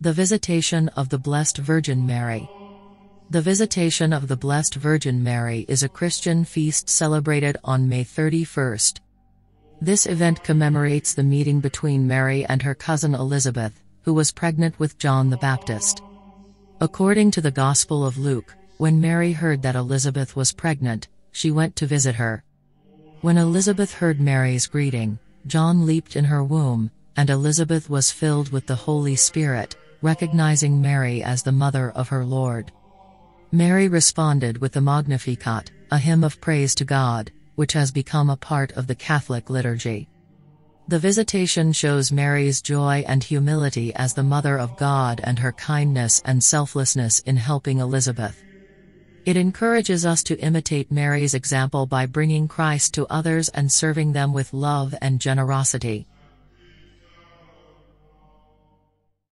The Visitation of the Blessed Virgin Mary. The Visitation of the Blessed Virgin Mary is a Christian feast celebrated on May 31st. This event commemorates the meeting between Mary and her cousin Elizabeth, who was pregnant with John the Baptist. According to the Gospel of Luke, when Mary heard that Elizabeth was pregnant, she went to visit her. When Elizabeth heard Mary's greeting, John leaped in her womb, and Elizabeth was filled with the Holy Spirit, recognizing Mary as the mother of her Lord. Mary responded with the Magnificat, a hymn of praise to God, which has become a part of the Catholic liturgy. The visitation shows Mary's joy and humility as the Mother of God and her kindness and selflessness in helping Elizabeth. It encourages us to imitate Mary's example by bringing Christ to others and serving them with love and generosity.